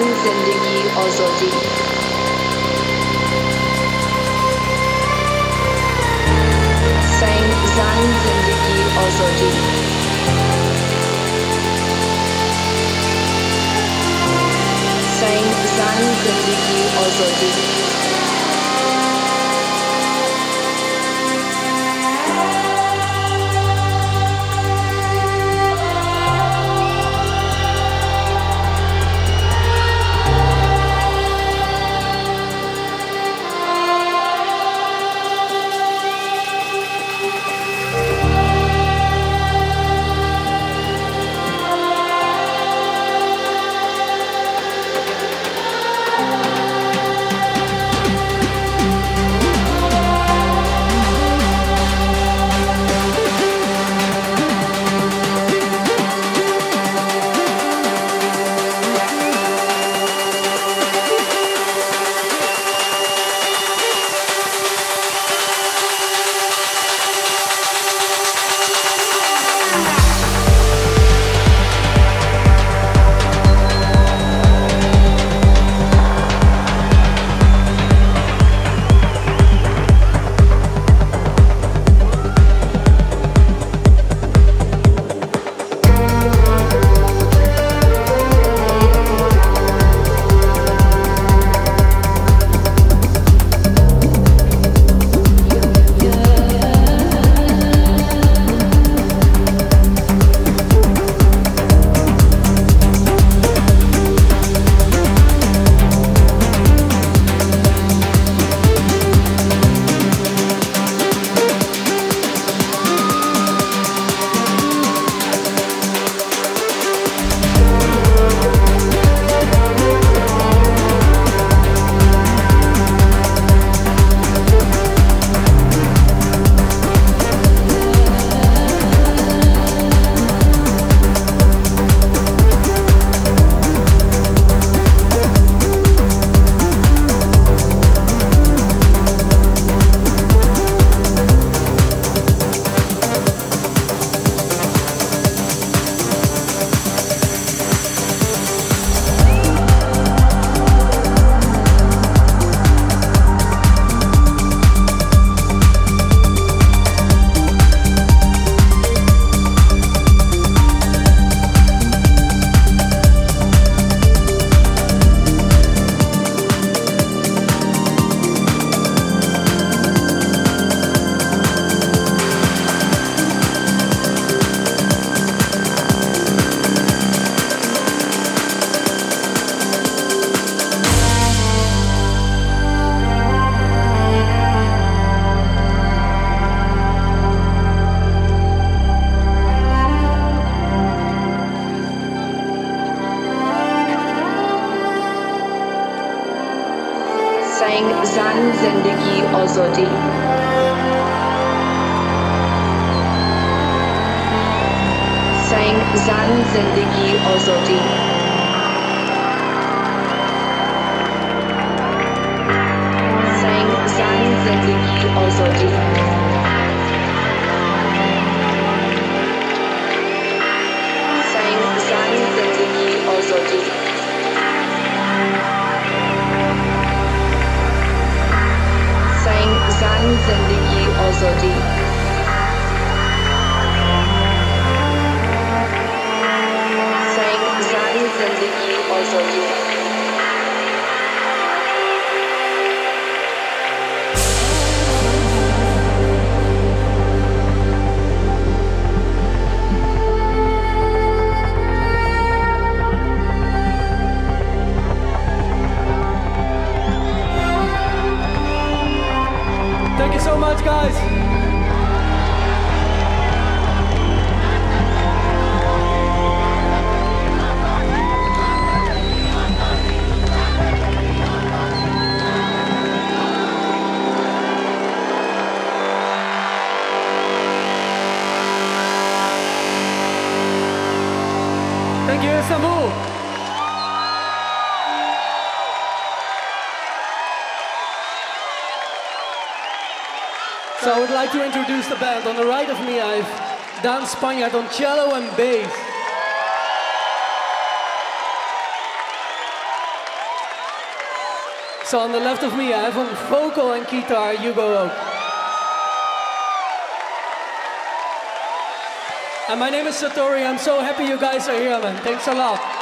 زن زندگی آزادی سنگ زن زندگی آزادی سنگ زن زندگی آزادی saying Zan Zindagi Ozodi. saying Zan Zindagi Ozodi. Saying Zan Zindagi Ozodi. guys. Thank you, Istanbul. So I would like to introduce the band. On the right of me, I have Dan Spaniard on cello and bass. So on the left of me, I have on vocal and guitar, Hugo Oak. And my name is Satori. I'm so happy you guys are here, man. Thanks a lot.